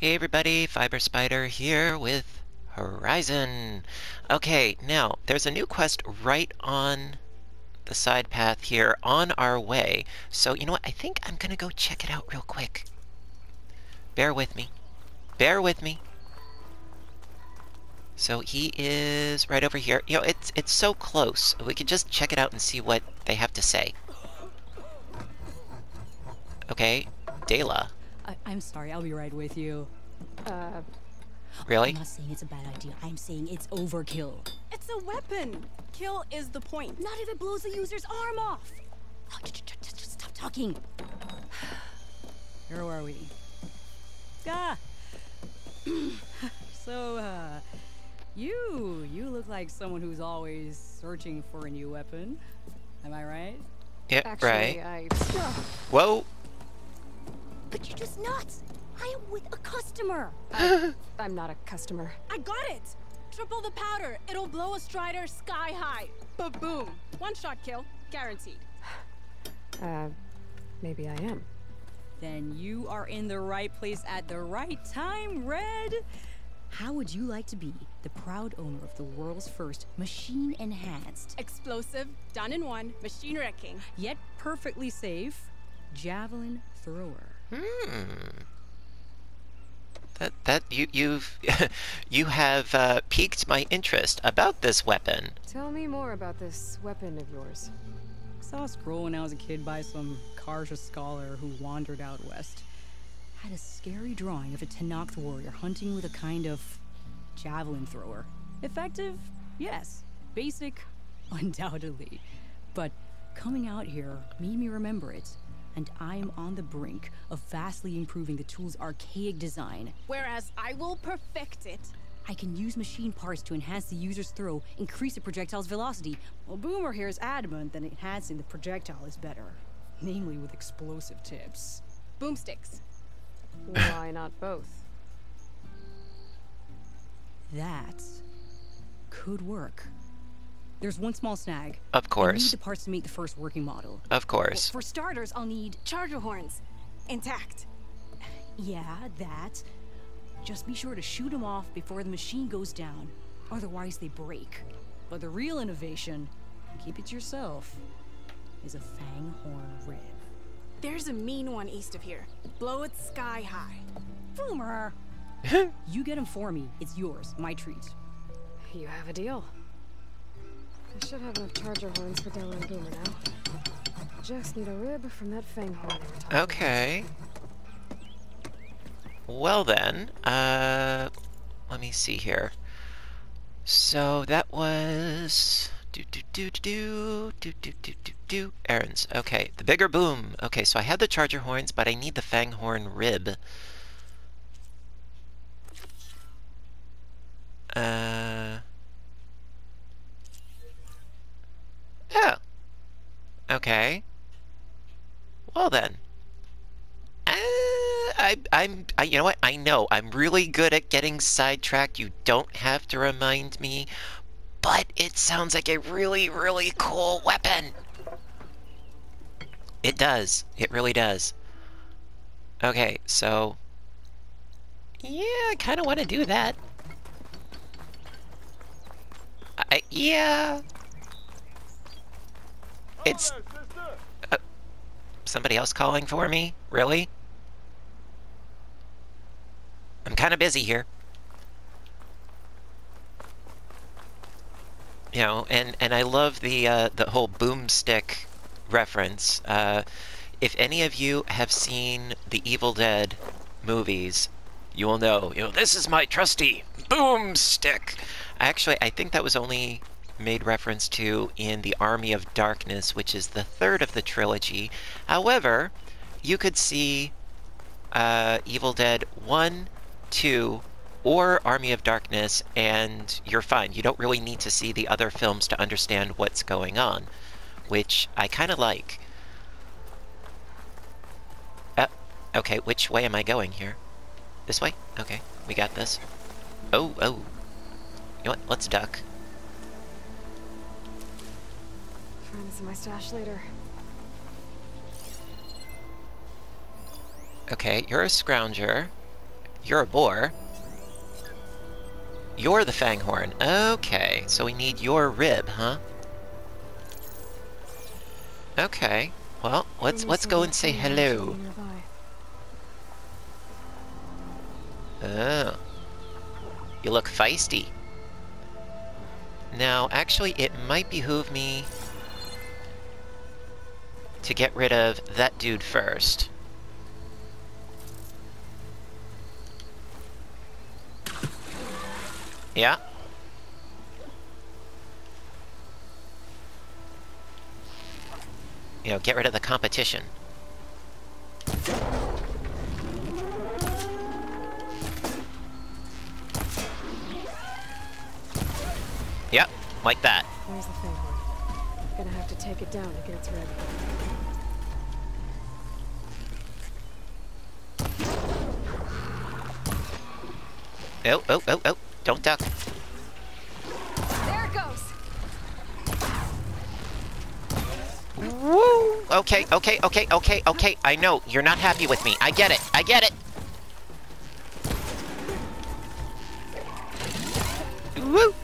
Hey everybody, Fiber Spider here with Horizon. Okay, now there's a new quest right on the side path here on our way. So you know what? I think I'm gonna go check it out real quick. Bear with me. Bear with me. So he is right over here. You know, it's it's so close. We could just check it out and see what they have to say. Okay, Delah. I, I'm sorry, I'll be right with you. Uh, Really? I'm not saying it's a bad idea. I'm saying it's overkill. it's a weapon. Kill is the point. Not if it blows the user's arm off. Oh, just, just, just, just stop talking. Where are we? Ah. so, uh, you, you look like someone who's always searching for a new weapon. Am I right? Yeah, Actually, right. I. Whoa! But you're just nuts. I am with a customer. I'm not a customer. I got it! Triple the powder. It'll blow a strider sky high. Ba-boom. One shot kill. Guaranteed. Uh, maybe I am. Then you are in the right place at the right time, Red. How would you like to be the proud owner of the world's first machine enhanced, Explosive, done in one, machine wrecking. yet perfectly safe javelin thrower? Hmm. That that you you've you have uh, piqued my interest about this weapon. Tell me more about this weapon of yours. I saw a scroll when I was a kid by some Carja scholar who wandered out west. Had a scary drawing of a Tenakth warrior hunting with a kind of javelin thrower. Effective? Yes. Basic? Undoubtedly. But coming out here made me remember it, and I am on the brink of vastly improving the tool's archaic design. Whereas I will perfect it. I can use machine parts to enhance the user's throw, increase the projectile's velocity. Well, Boomer here is adamant that enhancing the projectile is better, namely with explosive tips. Boomsticks. Why not both? That could work. There's one small snag. Of course. I need the parts to make the first working model. of course. For starters, I'll need. Charger horns. Intact. Yeah, that. Just be sure to shoot them off before the machine goes down. Otherwise, they break. But the real innovation, keep it to yourself, is a Fanghorn rib. There's a mean one east of here. Blow it sky high. Boomer! you get him for me. It's yours. My treat. You have a deal. I should have enough charger horns for Delah Boomer now. Just need a rib from that Fanghorn Okay. Well then, uh, let me see here. So that was do do do do do do do do do errands. Okay, the bigger boom. Okay, so I had the charger horns, but I need the Fanghorn rib. Uh. Oh. Okay. Well then. Uh, I, I'm, I, you know what? I know I'm really good at getting sidetracked. You don't have to remind me, but it sounds like a really, really cool weapon. It does. It really does. Okay, so yeah, I kind of want to do that. I, yeah. It's uh, somebody else calling for me? Really? I'm kind of busy here. You know, and and I love the uh, the whole boomstick reference. Uh, if any of you have seen the Evil Dead movies, you will know. You know, this is my trusty boomstick. Actually, I think that was only made reference to in the Army of Darkness, which is the third of the trilogy. However, you could see uh, Evil Dead 1, 2, or Army of Darkness, and you're fine. You don't really need to see the other films to understand what's going on, which I kind of like. Uh, okay, which way am I going here? This way? Okay, we got this. Oh, oh. You know what? Let's duck. Find this my stash later. Okay, you're a scrounger. You're a boar. You're the Fanghorn. Okay, so we need your rib, huh? Okay. Well, let's let's go and say hello. Oh. You look feisty. Now, actually, it might behoove me to get rid of that dude first. Yeah. You know, get rid of the competition. Yep, like that. There's the Fanghorn. Gonna have to take it down Oh, oh, oh, oh, don't duck. There it goes! Woo! Okay, okay, okay, okay, okay. I know, you're not happy with me. I get it, I get it! Woo!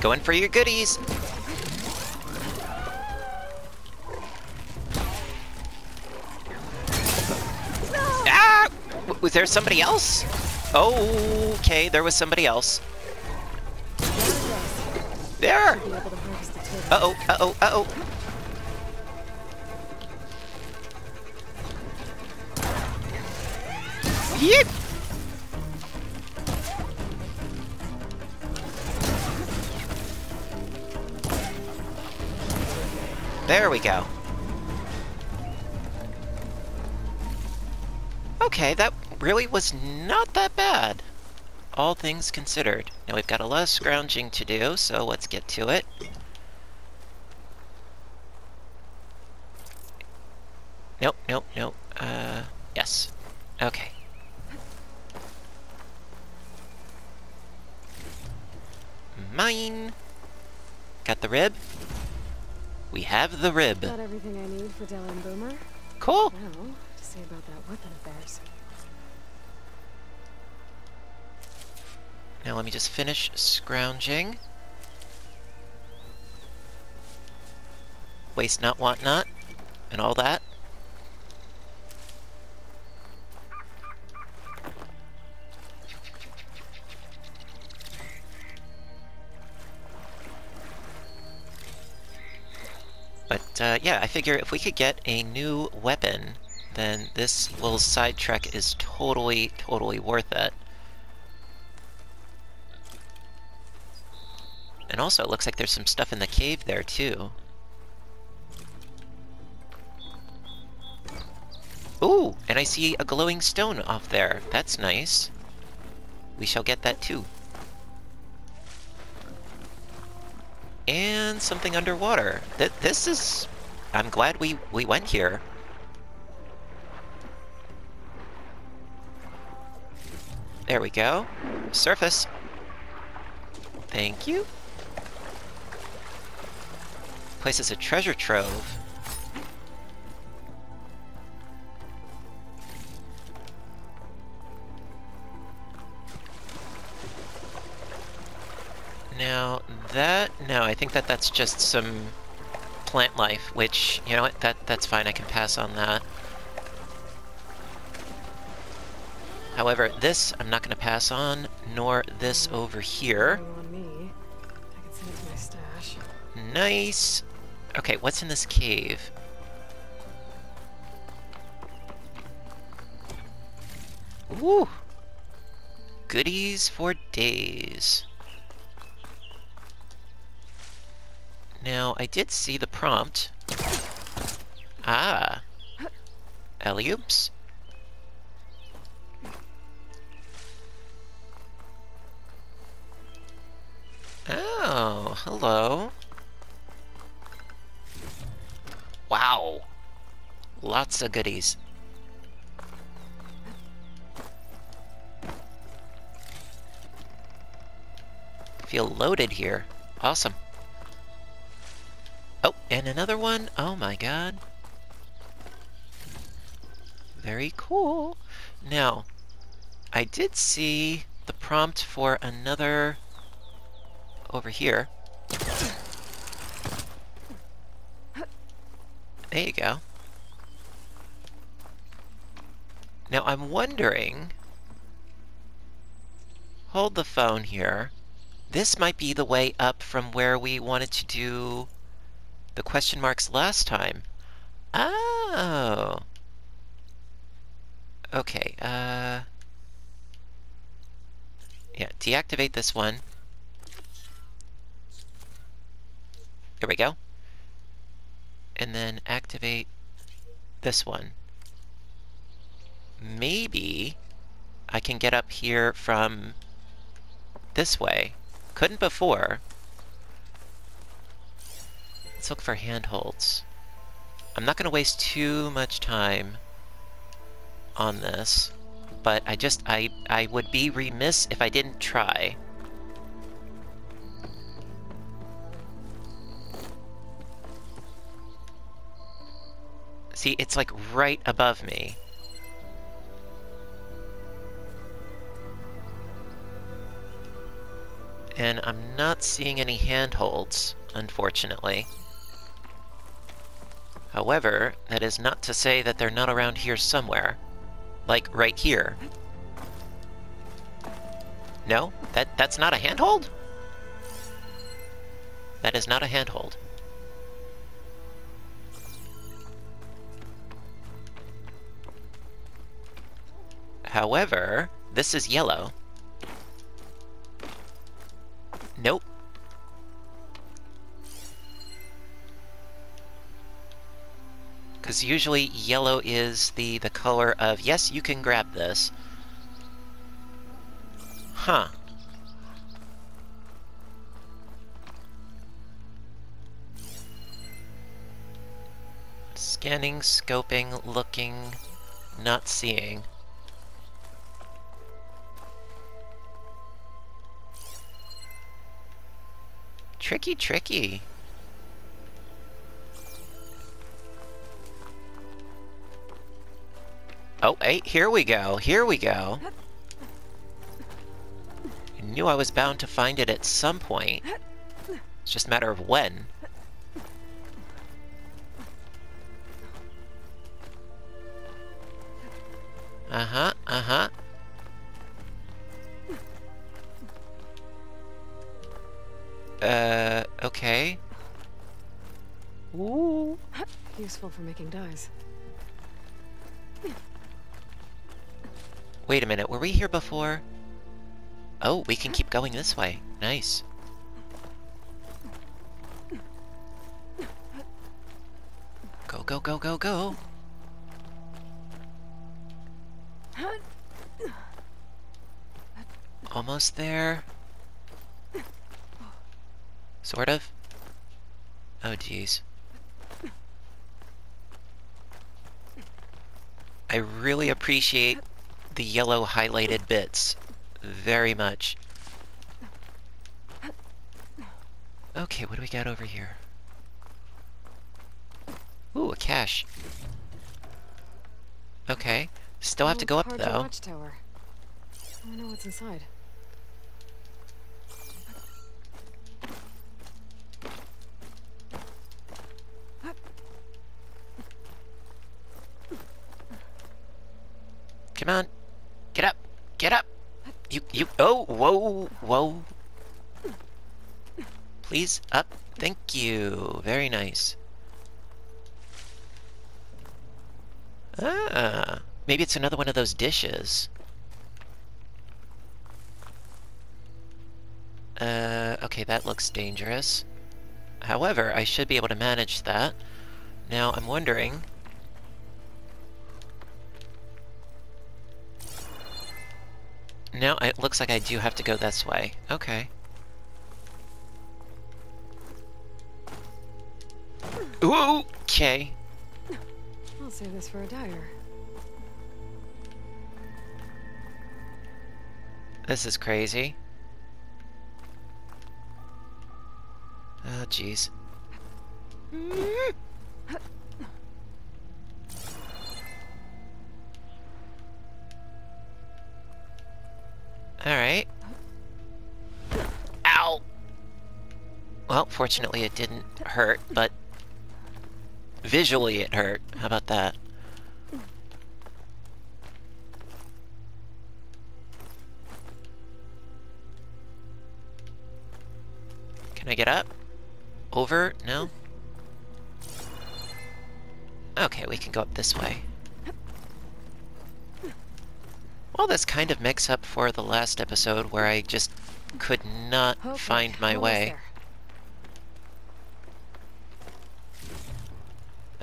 Going for your goodies! Ah! Was there somebody else? Oh, Okay, there was somebody else. There! Uh-oh, uh-oh, uh-oh. Yep. There we go. Okay, that really was not that bad. All things considered. Now we've got a lot of scrounging to do, so let's get to it. Nope, nope, nope. Uh, yes. Okay. Mine! Got the rib? We have the rib. Got everything I need for Delah and Boomer. Cool! Now, see about that weapon of theirs. Now let me just finish scrounging. Waste not, want not, and all that. But uh, yeah, I figure if we could get a new weapon, then this little side trek is totally, totally worth it. And also, it looks like there's some stuff in the cave there, too. Ooh, and I see a glowing stone off there. That's nice. We shall get that, too. And something underwater. Th this is... I'm glad we, we went here. There we go. Surface. Thank you. Place a treasure trove. Now, that... No, I think that that's just some plant life, which, you know what, that, that's fine, I can pass on that. However, this I'm not going to pass on, nor this over here. Roll on me. I can send it to my stash. Nice! Okay, what's in this cave? Woo! Goodies for days. Now, I did see the prompt. Ah! Alley-oops. Oh, hello. Wow. Lots of goodies. Feel loaded here. Awesome. Oh, and another one. Oh my god. Very cool. Now, I did see the prompt for another over here. There you go. Now I'm wondering... Hold the phone here. This might be the way up from where we wanted to do the question marks last time. Oh. Okay, uh... Yeah, deactivate this one. Here we go. And then activate this one. Maybe I can get up here from this way. Couldn't before. Let's look for handholds. I'm not going to waste too much time on this, but I just, I, I would be remiss if I didn't try. See, it's like right above me. And I'm not seeing any handholds, unfortunately. However, that is not to say that they're not around here somewhere. Like, right here. No? That that's not a handhold? That is not a handhold. However, this is yellow. Nope. Because usually yellow is the, the color of, yes, you can grab this. Huh. Scanning, scoping, looking, not seeing. Tricky, tricky. Oh, hey, here we go, here we go. I knew I was bound to find it at some point. It's just a matter of when. Uh-huh, Useful for making dyes. Wait a minute, were we here before? Oh, we can keep going this way. Nice. Go, go, go, go, go! Almost there. Sort of. Oh, jeez. I really appreciate the yellow highlighted bits. Very much. Okay, what do we got over here? Ooh, a cache. Okay. Still have to oh, go up, though. I know what's inside. You, oh, whoa, whoa. Please, up. Thank you. Very nice. Ah, maybe it's another one of those dishes. Uh, okay, that looks dangerous. However, I should be able to manage that. Now, I'm wondering... No, it looks like I do have to go this way. Okay. Ooh, okay. I'll save this for a dyer. This is crazy. Oh, jeez. Alright. Ow! Well, fortunately it didn't hurt, but visually it hurt. How about that? Can I get up? Over? No? Okay, we can go up this way. Well, this kind of makes up for the last episode where I just could not Okay, find my way.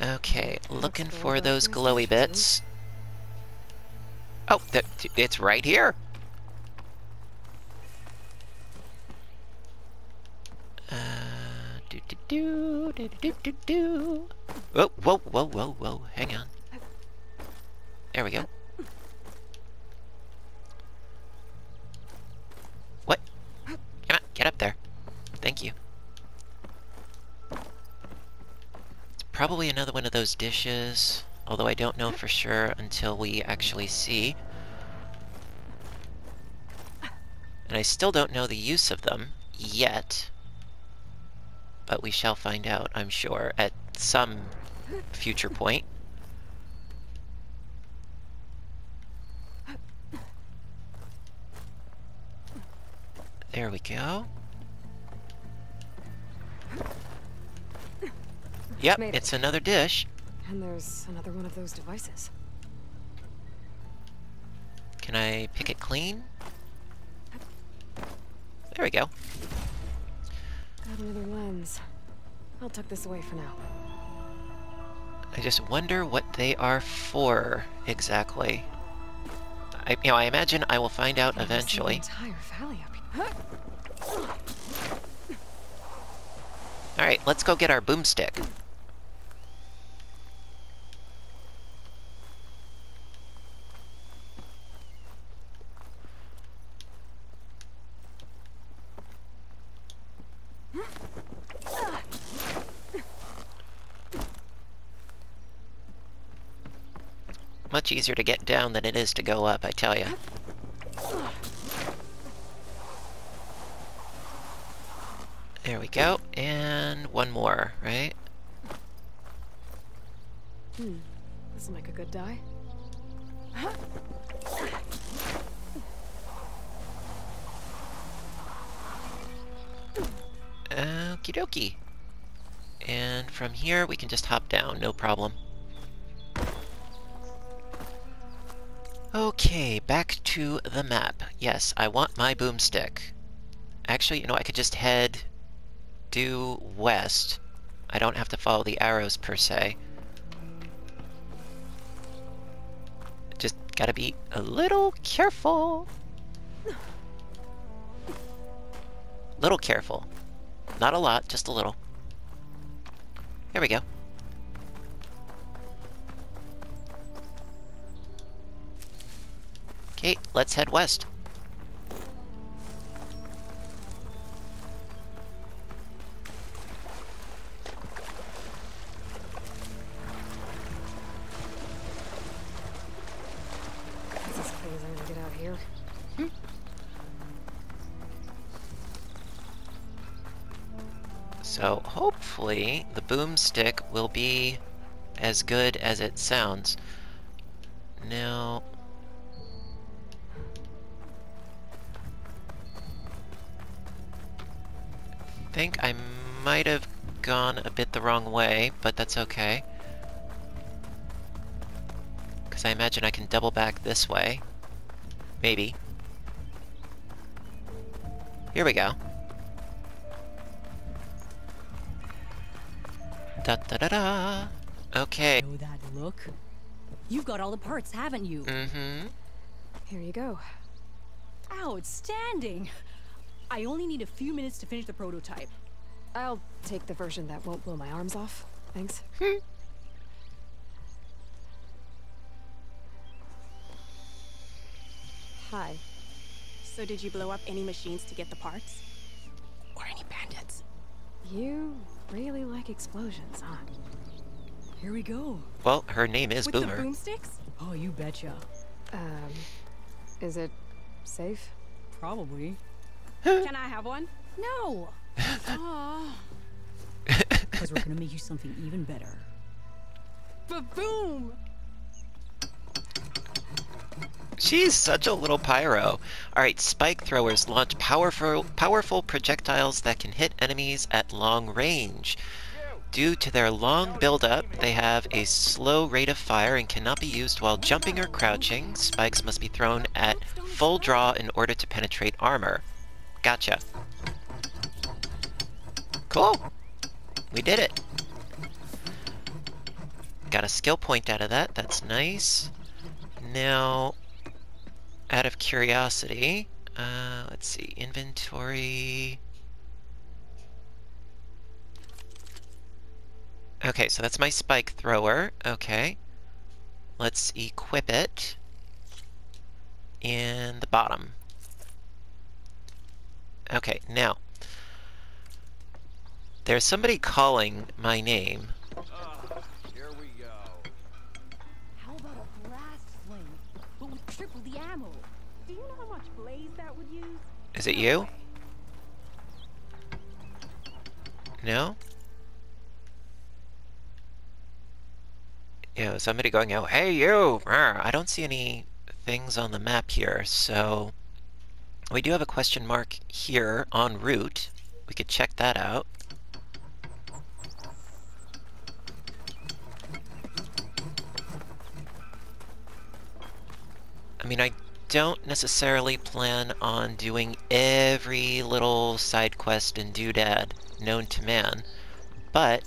Okay, looking for those glowy bits. Oh, th it's right here. Uh, do do do do do do do. Whoa, whoa, whoa, whoa, whoa! Hang on. There we go. Probably another one of those dishes, although I don't know for sure until we actually see. And I still don't know the use of them yet. But we shall find out, I'm sure, at some future point. There we go. Yep, Made it. it's another dish. And there's another one of those devices. Can I pick it clean? There we go. Got another lens. I'll tuck this away for now. I just wonder what they are for exactly. I, you know, I imagine I will find out Can't even see eventually. Entire valley up here. All right, let's go get our boomstick. Much easier to get down than it is to go up, I tell you. There we go, and one more, right? Hmm. This will make a good die. Okie dokie. And from here, we can just hop down, no problem. Okay, back to the map. Yes, I want my boomstick. Actually, you know, I could just head due west. I don't have to follow the arrows per se. Just gotta be a little careful. Little careful. Not a lot, just a little. There we go. Okay, let's head west. This is crazy I'm gonna get out here. Hmm. So hopefully the boomstick will be as good as it sounds. Now... think I might have gone a bit the wrong way, but that's okay. Because I imagine I can double back this way. Maybe. Here we go. Da da da da. Okay. Know that look? You've got all the parts, haven't you? Mm-hmm. Here you go. Outstanding! I only need a few minutes to finish the prototype. I'll take the version that won't blow my arms off. Thanks. Hi. So did you blow up any machines to get the parts? Or any bandits? You really like like explosions, huh? Here we go. Well, her name is With Boomer. the boomsticks? Oh, you betcha. Um, is it safe? Probably. Can I have one? No! Because we're gonna make you something even better. Ba-boom! She's such a little pyro. Alright, spike throwers launch powerful, powerful projectiles that can hit enemies at long range. Due to their long build-up, they have a slow rate of fire and cannot be used while jumping or crouching. Spikes must be thrown at full draw in order to penetrate armor. Gotcha. Cool. We did it. Got a skill point out of that. That's nice. Now, out of curiosity, uh, let's see, inventory. Okay, so that's my spike thrower. Okay. Let's equip it in the bottom. Okay, now. There's somebody calling my name. Here we go. How about a blast flame, but with triple the ammo? Do you know how much blaze that would use? Is it you? No? Yeah, somebody going out, hey you! I don't see any things on the map here, so we do have a question mark here en route. We could check that out. I mean, I don't necessarily plan on doing every little side quest and doodad known to man, but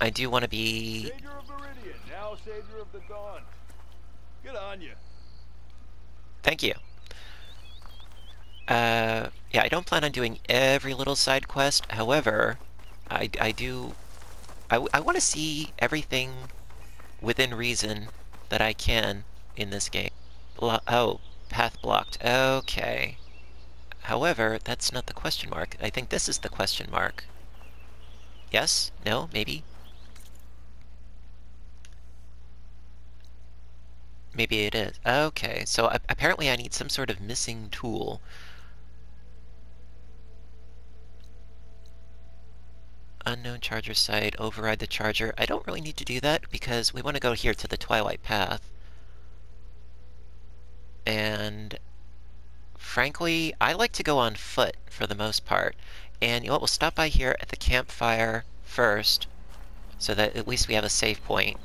I do want to be Savior of Meridian, now Savior of the Dawn. Good on you. Thank you. Uh, yeah, I don't plan on doing every little side quest. However, I, I do... I, I want to see everything within reason that I can in this game. Blo oh, path blocked. Okay. However, that's not the question mark. I think this is the question mark. Yes? No? Maybe? Maybe it is. Okay, so apparently I need some sort of missing tool. Unknown charger site, override the charger. I don't really need to do that because we want to go here to the Twilight Path. And frankly, I like to go on foot for the most part. And you know what, we'll stop by here at the campfire first so that at least we have a safe point.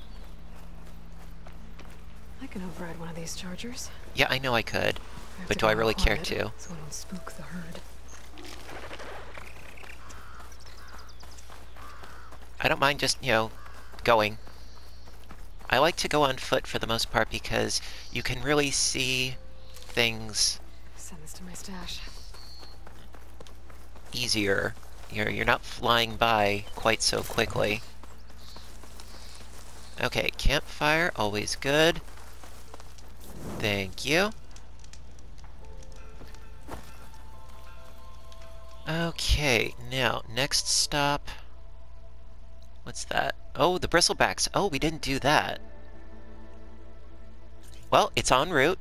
I can override one of these chargers. Yeah, I know I could. I But do I really care to? So I don't spook the herd. I don't mind just, you know, going. I like to go on foot for the most part because you can really see things Send this to my stash. easier. You're, you're not flying by quite so quickly. Okay, campfire, always good. Thank you. Okay, now, next stop. What's that? Oh, the bristlebacks. Oh, we didn't do that. Well, it's en route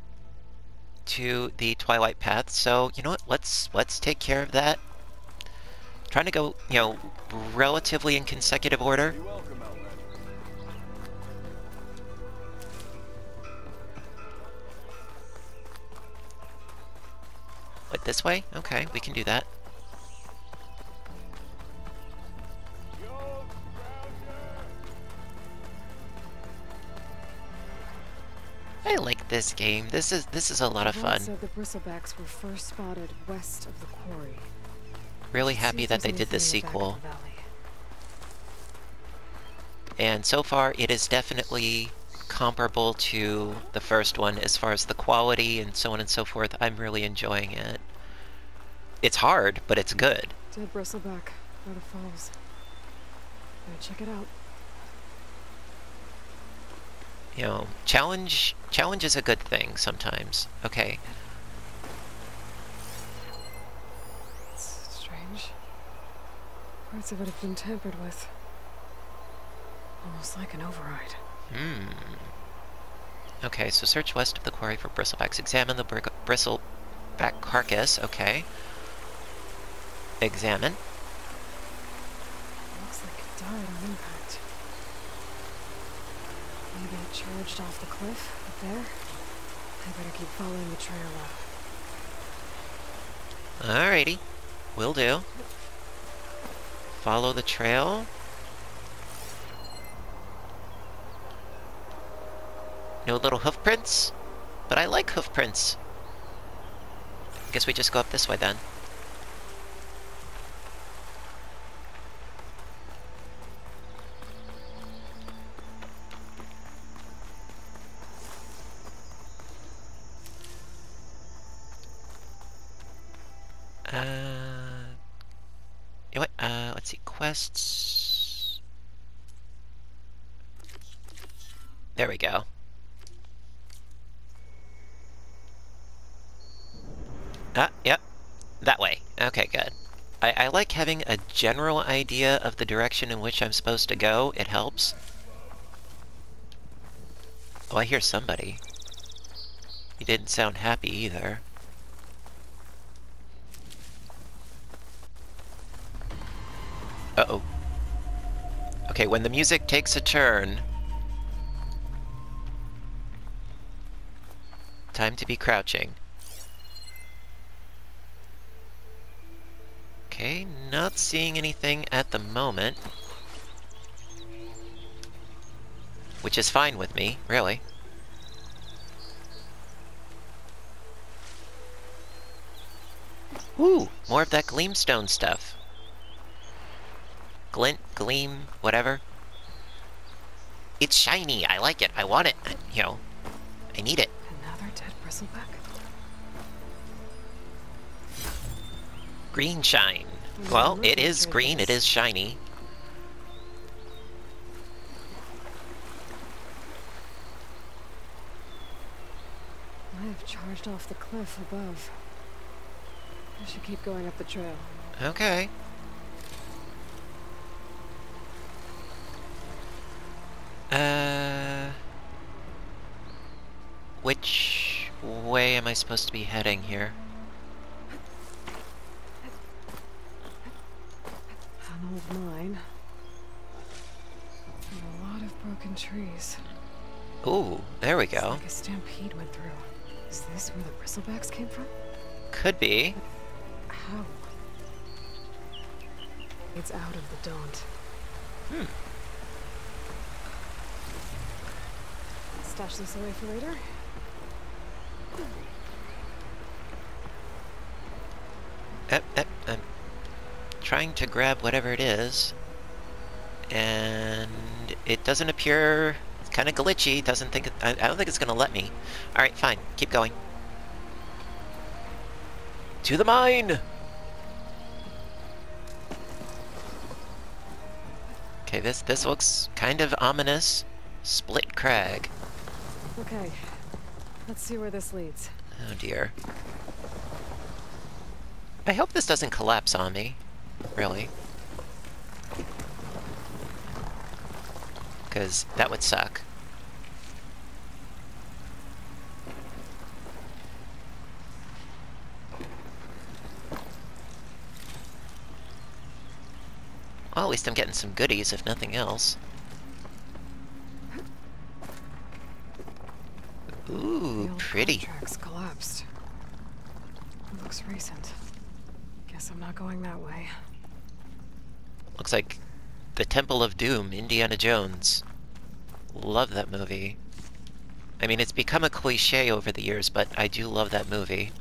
to the Twilight Path, so you know what? Let's let's take care of that. Trying to go, you know, relatively in consecutive order. What, this way? Okay, we can do that. I like this game. This is this is a lot of fun. said the bristlebacks were first spotted west of the quarry. Really happy that they did the anything back in sequel. And so far, it is definitely comparable to the first one as far as the quality and so on and so forth. I'm really enjoying it. It's hard, but it's good. Dead bristleback, where the falls. Check it out. You know, challenge challenge is a good thing sometimes. Okay, It's strange. Parts of it have been tampered with. Almost like an override. Hmm. Okay, so search west of the quarry for bristlebacks. Examine the br bristleback carcass. Okay. Examine. Looks like it died on impact. Maybe it charged off the cliff up there. I better keep following the trail up. Alrighty. Will do. Follow the trail. No little hoof prints? But I like hoof prints. Guess we just go up this way then. Uh? Uh, let's see. Quests. There we go. Ah, yep. That way. Okay, good. I, I like having a general idea of the direction in which I'm supposed to go. It helps. Oh, I hear somebody. He didn't sound happy either. Uh-oh. Okay, when the music takes a turn... Time to be crouching. Okay, not seeing anything at the moment. Which is fine with me, really. Ooh, more of that gleamstone stuff. Glint, gleam, whatever. It's shiny, I like it, I want it, you know. I need it. Another dead bristleback? Green shine. Well, it is green, it is shiny. I have charged off the cliff above. I should keep going up the trail. Okay. Uh... Which way am I supposed to be heading here? An old mine. And a lot of broken trees. Ooh, there we It's go. like a stampede went through. Is this where the bristlebacks came from? Could be. How? It's out of the Daunt. Hmm. Stash this away for later. Ep, ep, I'm trying to grab whatever it is. And it doesn't appear... It's kind of glitchy. Doesn't think... I, I don't think it's going to let me. Alright, fine. Keep going. To the mine! Okay, this this looks kind of ominous. Split crag. Okay. Let's see where this leads. Oh dear. I hope this doesn't collapse on me. Really. Because that would suck. Well, at least I'm getting some goodies, if nothing else. Ooh, pretty. Collapsed. It looks recent. Guess I'm not going that way. Looks like the Temple of Doom, Indiana Jones. Love that movie. I mean, it's become a cliche over the years, but I do love that movie.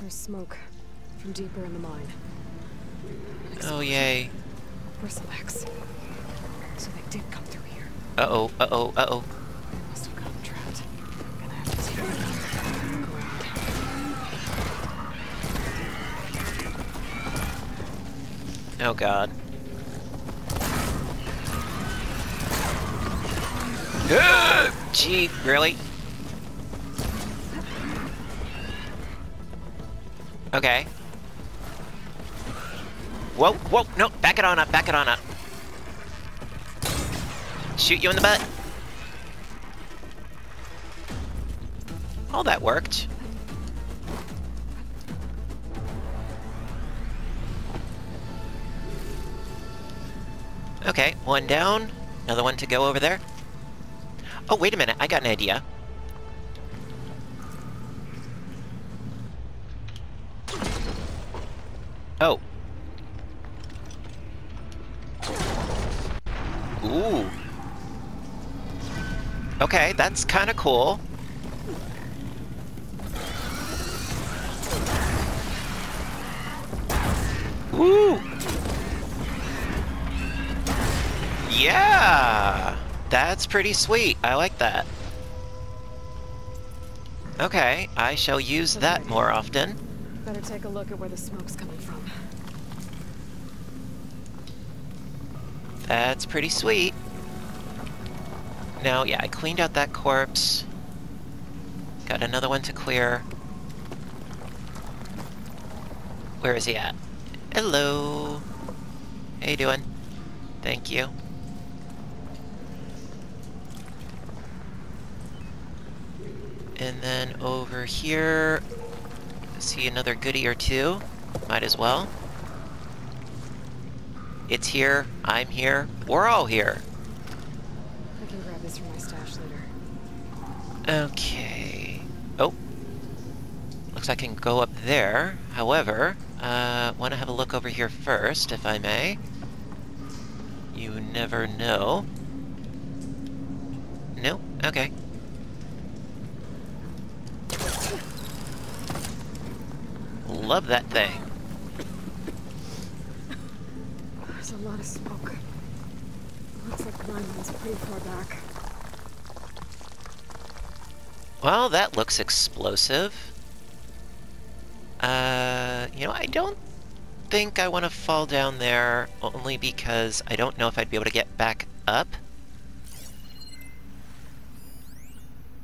There's smoke from deeper in the mine. Oh, yay. Bristlebacks. So they did come through here. Uh-oh, uh-oh, uh-oh. Oh god. Gee, really? Okay. Whoa, whoa, no, back it on up, back it on up. Shoot you in the butt. Oh, that worked. Okay, one down. Another one to go over there. Oh, wait a minute, I got an idea. Oh. Ooh. Okay, that's kind of cool. Ooh. Yeah! That's pretty sweet. I like that. Okay, I shall use that more often. Better take a look at where the smoke's coming from. That's pretty sweet. Now, yeah, I cleaned out that corpse. Got another one to clear. Where is he at? Hello. How you doing? Thank you. And then over here, see another goodie or two. Might as well. It's here, I'm here, we're all here. I can grab this from my stash later. Okay. Oh. Looks like I can go up there. However, uh, want to have a look over here first, if I may. You never know. No? Okay. Love that thing. There's a lot of smoke. Looks like mine was pretty far back. Well, that looks explosive. Uh, you know, I don't think I want to fall down there, only because I don't know if I'd be able to get back up.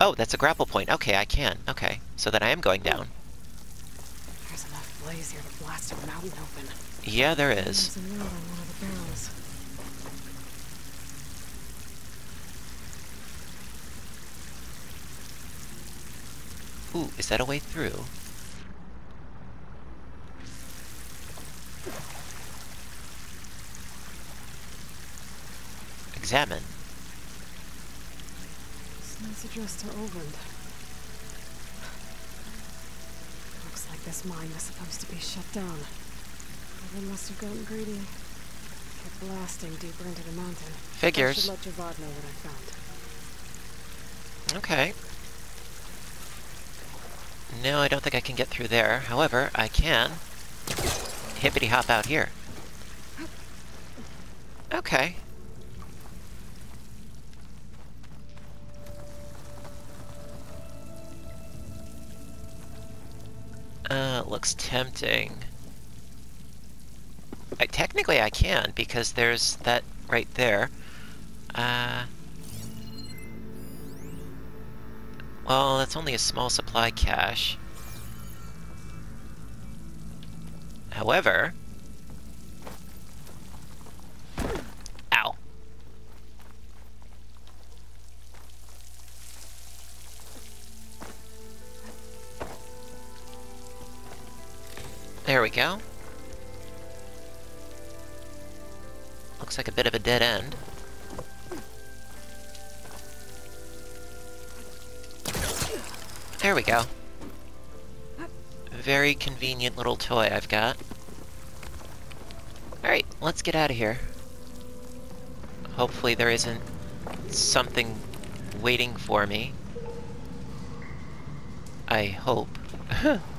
Oh, that's a grapple point. Okay, I can. Okay, so then I am going down. There's enough blaze here to blast a mountain open. Yeah, there is. There's a note on one of the barrels. Ooh, is that a way through? Examine. Snake's addressed to Oland. Looks like this mine was supposed to be shut down. They must have gotten greedy. Kept blasting deeper into the mountain. Figures. I should let Javad know what I found. Okay. No, I don't think I can get through there. However, I can hippity hop out here. Okay. Uh, looks tempting. I, technically I can, because there's that right there. Uh... Well, that's only a small supply cache. However... There we go. Looks like a bit of a dead end. There we go. Very convenient little toy I've got. Alright, let's get out of here. Hopefully there isn't something waiting for me. I hope.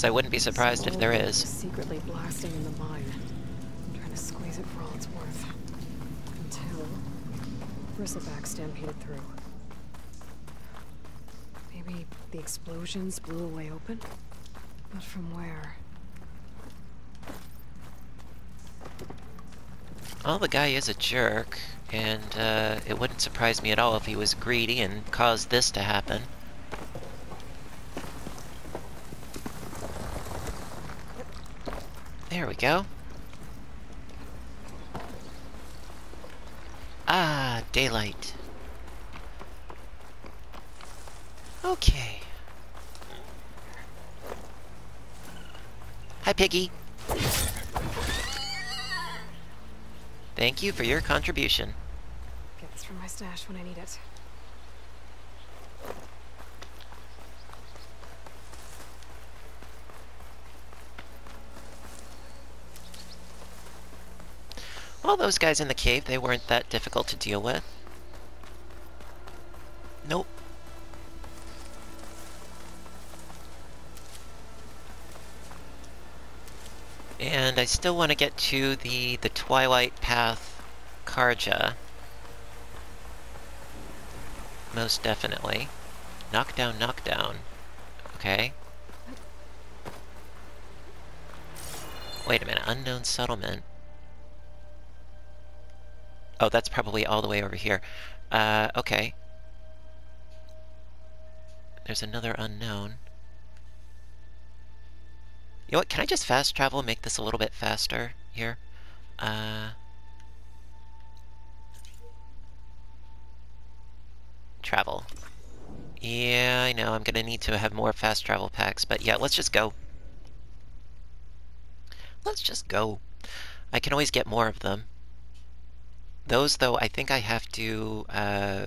Because I wouldn't be surprised if there is. Secretly blasting in the mine. Trying to squeeze it for all it's worth. Until bristleback stampeded through. Maybe the explosions blew away open? But from where? Well, the guy is a jerk, and uh, it wouldn't surprise me at all if he was greedy and caused this to happen. We go. Ah, daylight. Okay. Hi, Piggy. Thank you for your contribution. Get this from my stash when I need it. Well, those guys in the cave, they weren't that difficult to deal with. Nope. And I still want to get to the, the Twilight Path Carja. Most definitely. Knockdown, knockdown. Okay. Wait a minute, unknown settlement. Oh, that's probably all the way over here. Uh, okay. There's another unknown. You know what, can I just fast travel and make this a little bit faster here? Uh... Travel. Yeah, I know, I'm gonna need to have more fast travel packs, but yeah, let's just go. Let's just go. I can always get more of them. Those, though, I think I have to uh,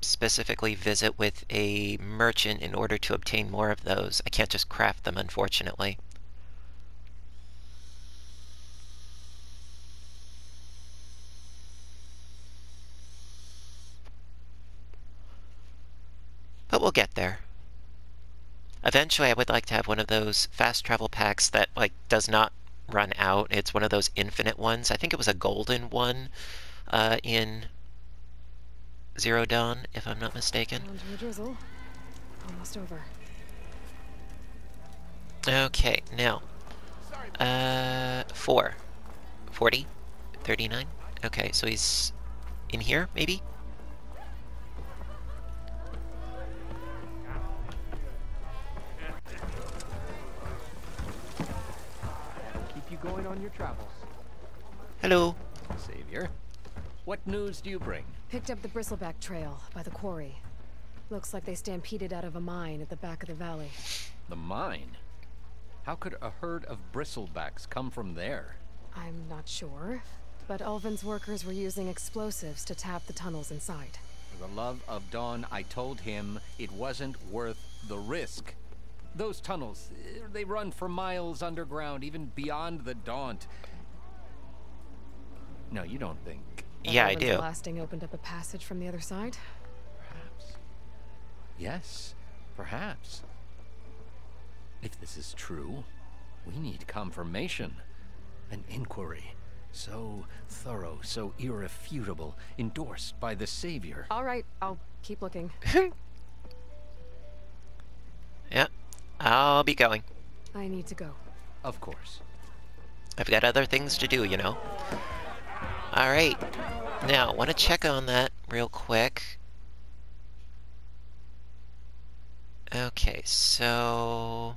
specifically visit with a merchant in order to obtain more of those. I can't just craft them, unfortunately. But we'll get there. Eventually, I would like to have one of those fast travel packs that, like, does not run out. It's one of those infinite ones. I think it was a golden one uh, in Zero Dawn, if I'm not mistaken. Down to a drizzle. Almost over. Okay, now. Uh, 4. 40? 39? Okay, so he's in here, maybe? Going on your travels. Hello. Savior, what news do you bring? Picked up the Bristleback Trail by the quarry. Looks like they stampeded out of a mine at the back of the valley. The mine? How could a herd of bristlebacks come from there? I'm not sure, but Ulvund's workers were using explosives to tap the tunnels inside. For the love of Dawn, I told him it wasn't worth the risk. Those tunnels, eh, they run for miles underground, even beyond the Daunt. No, you don't think. That Yeah, I Ulvund's do. blasting opened up a passage from the other side. Perhaps. Yes, perhaps. If this is true, we need confirmation. An inquiry. So thorough, so irrefutable, endorsed by the Savior. All right, I'll keep looking. Yeah, I'll be going. I need to go. Of course. I've got other things to do, you know. Alright. Now, want to check on that real quick. Okay, so...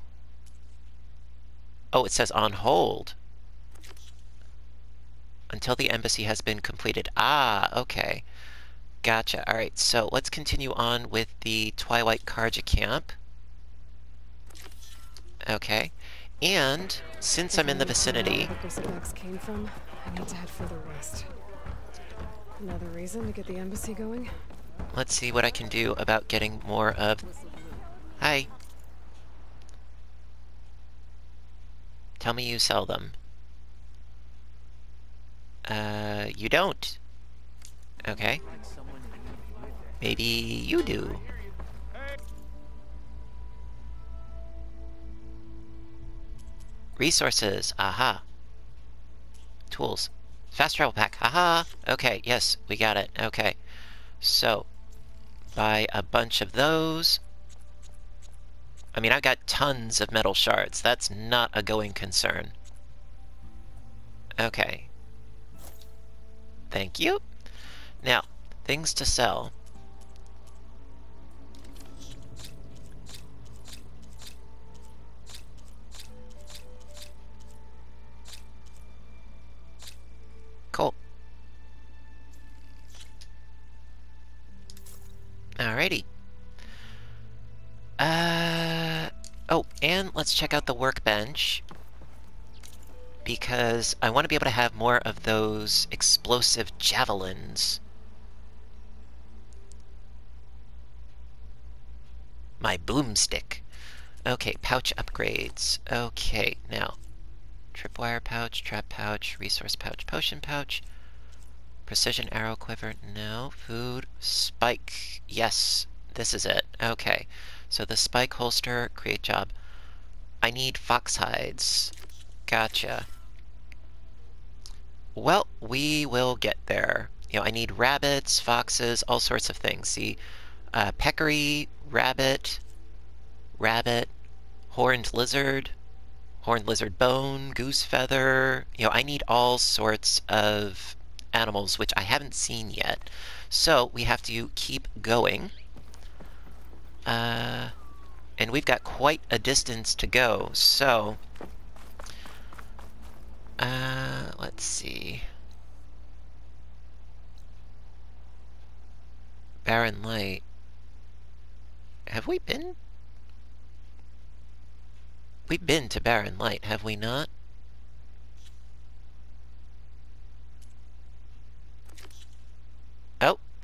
Oh, it says on hold. Until the embassy has been completed. Ah, okay. Gotcha. Alright, so let's continue on with the Twilight Carja camp. Okay. And, since I'm in the vicinity... Where the Bristlebacks came from, I need to head further west. Another reason to get the embassy going? Let's see what I can do about getting more of... Hi. Tell me you sell them. Uh, you don't. Okay. Maybe you do. Resources. Aha. Tools. Fast travel pack. Aha. Okay, yes, we got it. Okay. So, buy a bunch of those. I mean, I've got tons of metal shards. That's not a going concern. Okay. Thank you. Now, things to sell. Alrighty. Uh, oh, and let's check out the workbench. Because I want to be able to have more of those explosive javelins. My boomstick. Okay, pouch upgrades. Okay, now. Tripwire pouch, trap pouch, resource pouch, potion pouch. Precision arrow quiver, no. Food, spike, yes, this is it. Okay, so the spike holster, create job. I need fox hides. Gotcha. Well, we will get there. You know, I need rabbits, foxes, all sorts of things. See, uh, peccary, rabbit, rabbit, horned lizard, horned lizard bone, goose feather. You know, I need all sorts of animals, which I haven't seen yet. So we have to keep going. Uh, and we've got quite a distance to go, so... Uh, let's see. Barren Light. Have we been? We've been to Barren Light, have we not?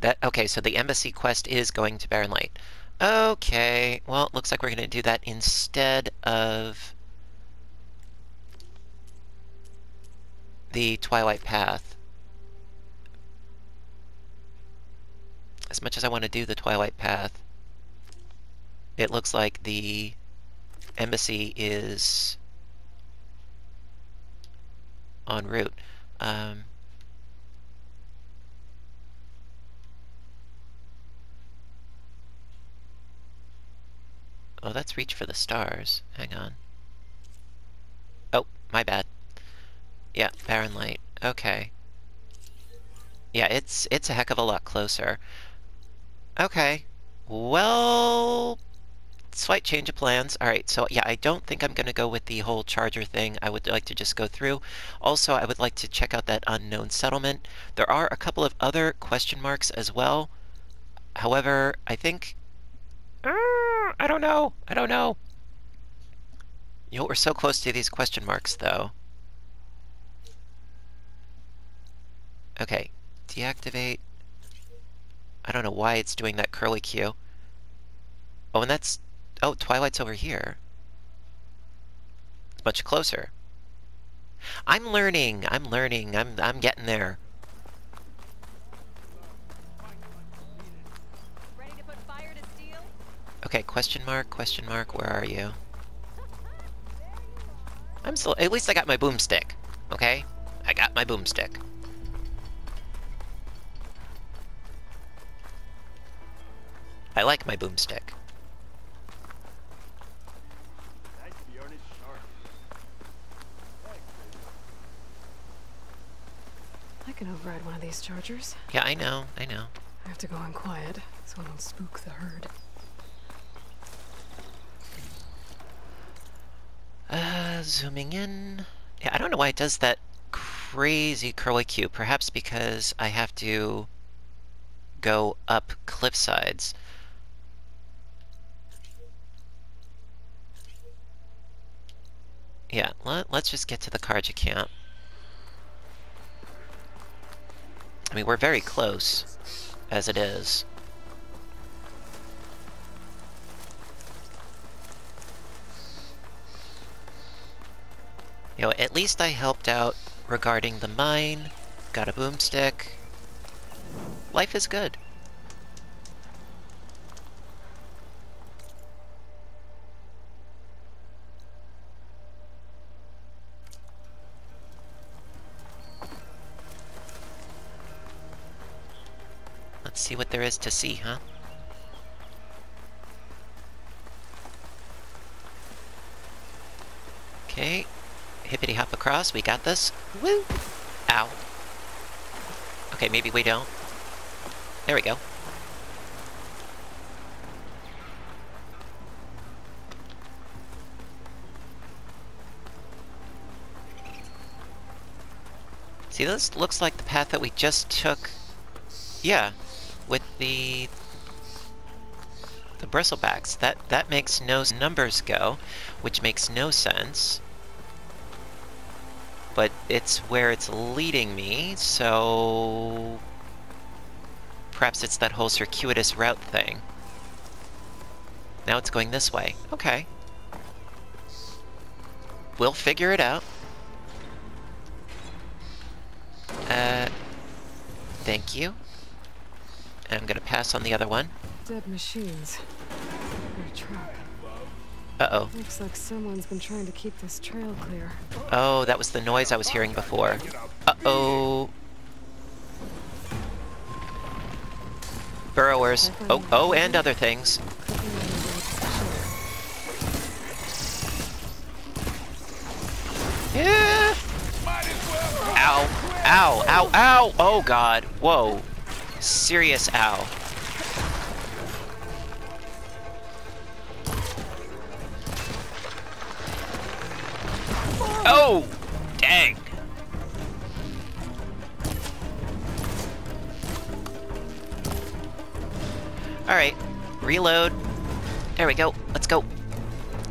That, okay, so the embassy quest is going to Barren Light. Okay, well, it looks like we're going to do that instead of the Twilight Path. As much as I want to do the Twilight Path, it looks like the embassy is en route. Um, Oh, that's reach for the stars. Hang on. Oh, my bad. Yeah, Barren Light. Okay. Yeah, it's it's a heck of a lot closer. Okay. Well, slight change of plans. Alright, so yeah, I don't think I'm going to go with the whole charger thing. I would like to just go through. Also, I would like to check out that unknown settlement. There are a couple of other question marks as well. However, I think I don't know. I don't know. You know, we're so close to these question marks, though. Okay, deactivate. I don't know why it's doing that curly Q. Oh, and that's... Oh, Twilight's over here. It's much closer. I'm learning. I'm learning. I'm, I'm getting there. Okay, question mark, question mark, where are you? I'm still- at least I got my boomstick, okay? I got my boomstick. I like my boomstick. I can override one of these chargers. Yeah, I know, I know. I have to go in quiet, so I don't spook the herd. Uh, zooming in. Yeah, I don't know why it does that crazy curly Q. Perhaps because I have to go up cliff sides. Yeah, let, us just get to the Carja camp. I mean, we're very close, as it is. Know, at least I helped out regarding the mine, got a boomstick. Life is good. Let's see what there is to see, huh? Okay. Hippity hop across. We got this. Woo! Ow. Okay, maybe we don't. There we go. See, this looks like the path that we just took. Yeah, with the the bristlebacks. That that makes no numbers go, which makes no sense. But it's where it's leading me, so perhaps it's that whole circuitous route thing. Now it's going this way. Okay. We'll figure it out. Uh, thank you. And I'm gonna pass on the other one. Dead machines. Trap. Uh-oh. Looks like someone's been trying to keep this trail clear. Oh, that was the noise I was hearing before. Uh-oh. Burrowers. Oh, oh, and other things. Clicking on the right ship. Yeah. Might as well. Ow. Ow. Ow. Ow. Oh, God. Whoa. Serious ow. Oh! Dang. Alright. Reload. There we go. Let's go.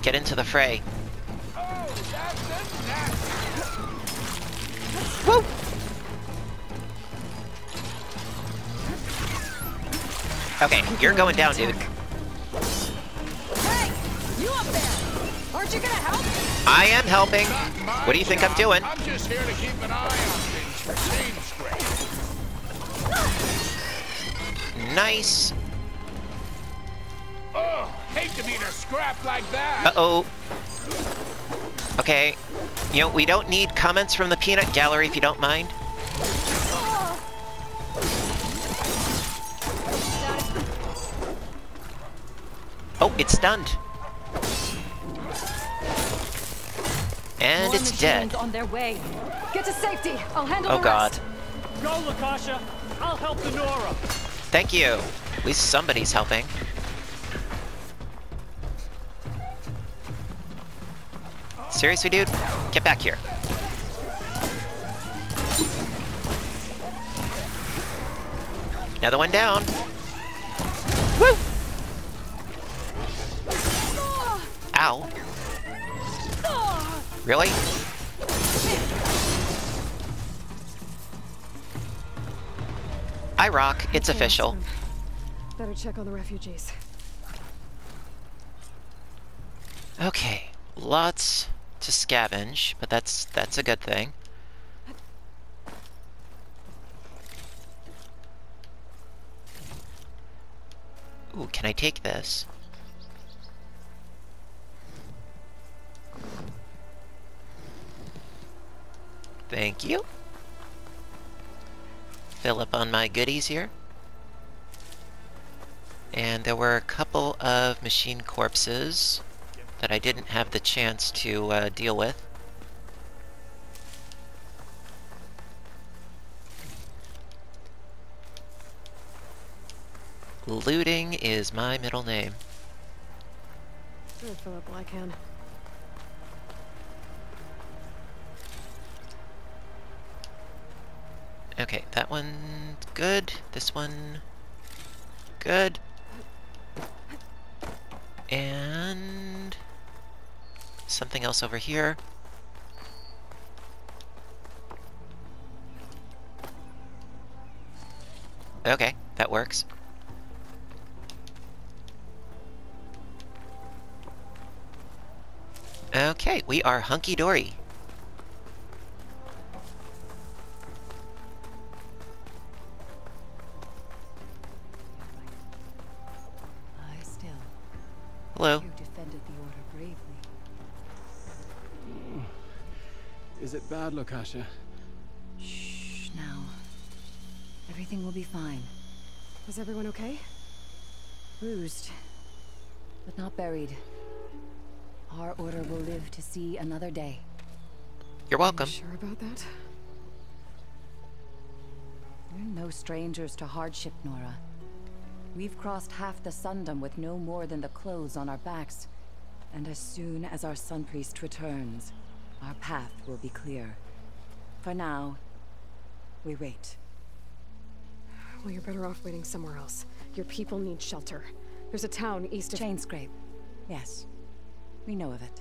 Get into the fray. Woo! Okay, you're going down, dude. Hey! You up there! Aren't you gonna help? I am helping. What do you think I'm doing? I'm just here to keep an eye on things for Chainscrape. Nice. Oh, hate to be in a scrap like that. Uh-oh. Okay. You know, we don't need comments from the peanut gallery if you don't mind. Oh, it's stunned. And More it's dead. machines on their way. Get to safety! I'll handle Oh the god. rest. Go, Lakasha. I'll help the Nora. Thank you. At least somebody's helping. Seriously, dude? Get back here. Another one down. Really? I rock. It's Okay, official. Better check on the refugees. Okay, lots to scavenge, but that's that's a good thing. Ooh, can I take this? Thank you. Fill up on my goodies here. And there were a couple of machine corpses that I didn't have the chance to uh, deal with. Looting is my middle name. Fill up while I can. Okay, that one good. This one good. And something else over here. Okay, that works. Okay, we are hunky-dory. Bad, Lokasha? Shh, now. Everything will be fine. Is everyone okay? Bruised, but not buried. our order will live to see another day. You're welcome. Sure about that? We're no strangers to hardship, Nora. We've crossed half the Sundom with no more than the clothes on our backs. And as soon as our Sun Priest returns, our path will be clear. For now, we wait. Well, you're better off waiting somewhere else. Your people need shelter. There's a town east of- Chainscrape. Yes. We know of it.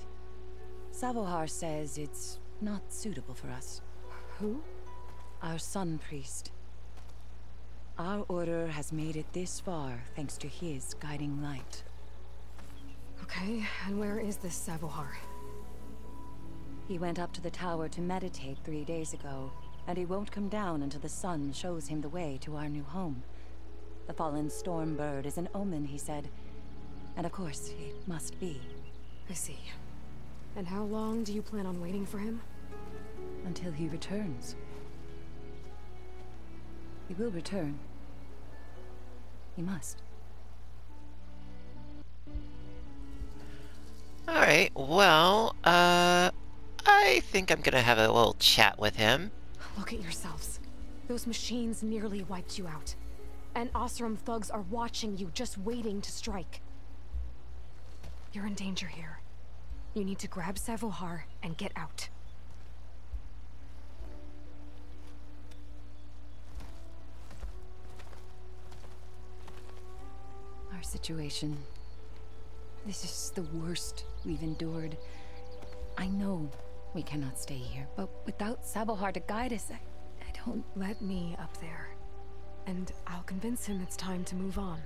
Savohar says it's not suitable for us. Who? Our Sun Priest. Our order has made it this far thanks to his guiding light. Okay, and where is this Savohar? He went up to the tower to meditate three days ago, and he won't come down until the sun shows him the way to our new home. The fallen storm bird is an omen, he said. And of course, it must be. I see. And how long do you plan on waiting for him? Until he returns. He will return. He must. Alright, well, uh, I think I'm gonna have a little chat with him. Look at yourselves. Those machines nearly wiped you out. And Oseram thugs are watching you, just waiting to strike. You're in danger here. You need to grab Savohar and get out. Our situation. This is the worst we've endured. I know we cannot stay here, but without Savohar to guide us, I, I don't... Let me up there. And I'll convince him it's time to move on.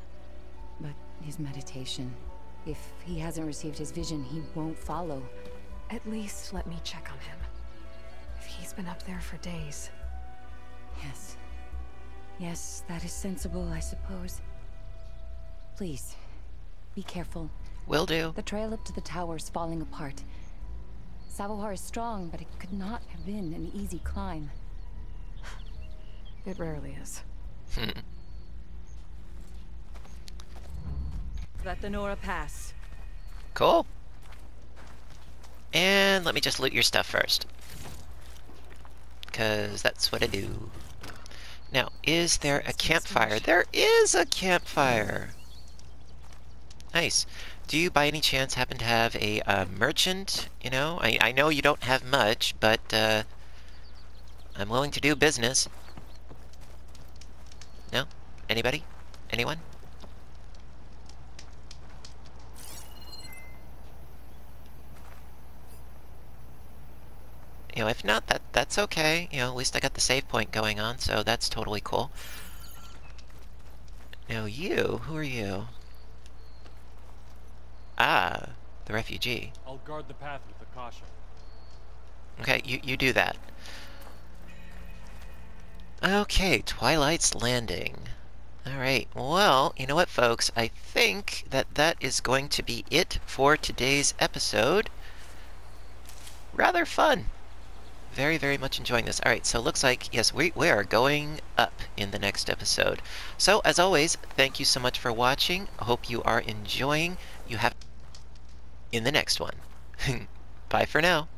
But his meditation... If he hasn't received his vision, he won't follow. At least let me check on him. If he's been up there for days. Yes. Yes, that is sensible, I suppose. Please, be careful. Will do. The trail up to the tower is falling apart. Savohar is strong, but it could not have been an easy climb. It rarely is. Let the Nora pass. Cool. And let me just loot your stuff first. Because that's what I do. Now, is there a campfire? There is a campfire! Nice. Do you by any chance happen to have a uh, merchant? You know, I, I know you don't have much, but uh, I'm willing to do business. No? Anybody? Anyone? You know, if not, that that's okay. You know, at least I got the save point going on, so that's totally cool. Now you, who are you? Ah, the refugee. I'll guard the path with Akasha. Okay, you, you do that. Okay, Twilight's Landing. Alright, well, you know what, folks? I think that that is going to be it for today's episode. Rather fun. Very, very much enjoying this. Alright, so looks like, yes, we, we are going up in the next episode. So, as always, thank you so much for watching. I hope you are enjoying. You have in the next one. Bye for now.